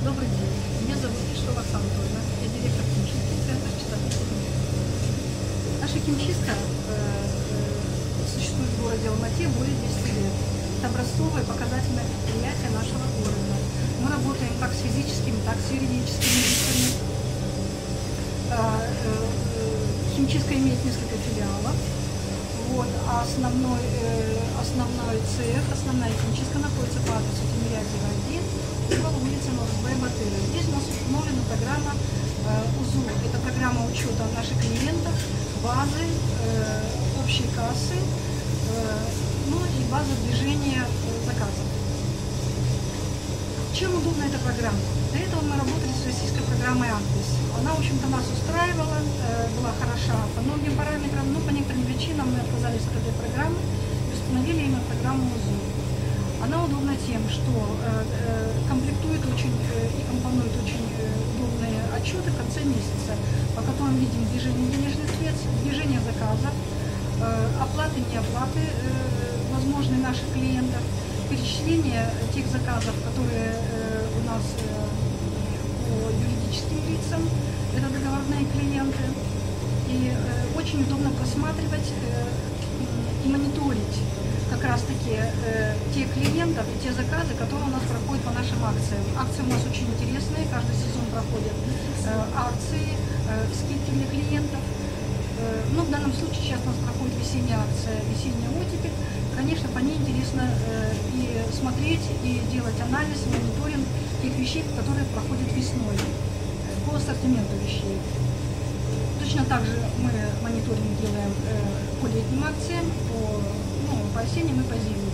Добрый день, меня зовут Ишова Сантона, я директор химчистки центра «Чистоту». Наша химчистка э, э, существует в городе Алмате более 10 лет. Это образцовое показательное предприятие нашего города. Мы работаем как с физическими, так и с юридическими лицами. Э, химчистка имеет несколько филиалов. Вот, а основной, основной цех, основная химчистка находится по адресу Тимирязева УЗУ. Это программа учета наших клиентов, базы, э, общей кассы, э, ну и база движения заказов. Чем удобна эта программа? До этого мы работали с российской программой «Аквис». Она, в общем-то, нас устраивала, э, была хороша по многим параметрам, но по некоторым причинам мы отказались от этой программы и установили именно программу УЗУ. Она удобна тем, что э, отчеты в конце месяца, по которым видим движение денежных средств, движение заказов, э, оплаты, неоплаты э, возможные наших клиентов, перечисление тех заказов, которые э, у нас по юридическим лицам, это договорные клиенты. И очень удобно просматривать и мониторить как раз-таки э, те клиентов и те заказы, которые у нас проходят по нашим акциям. Акции у нас очень интересные, каждый сезон проходят э, акции, э, скидки для клиентов. Э, Ну, в данном случае сейчас у нас проходит весенняя акция, весенняя оттепель. Конечно, по ней интересно э, и смотреть, и делать анализ, мониторинг тех вещей, которые проходят весной э, по ассортименту вещей. Точно так же мы мониторинг делаем э, по летним акциям, по, ну, по осенним и по зимним.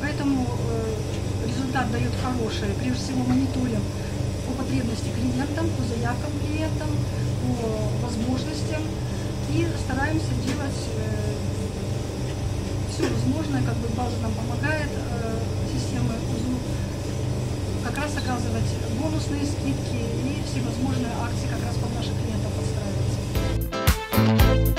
Поэтому э, результат дает хороший. Прежде всего мониторинг по потребности клиентам, по заявкам клиентам, по возможностям. И стараемся делать все возможное, как бы база нам помогает, э, системы УЗУ, как раз оказывать бонусные скидки и всевозможные акции как раз под наших клиентов подстраиваться.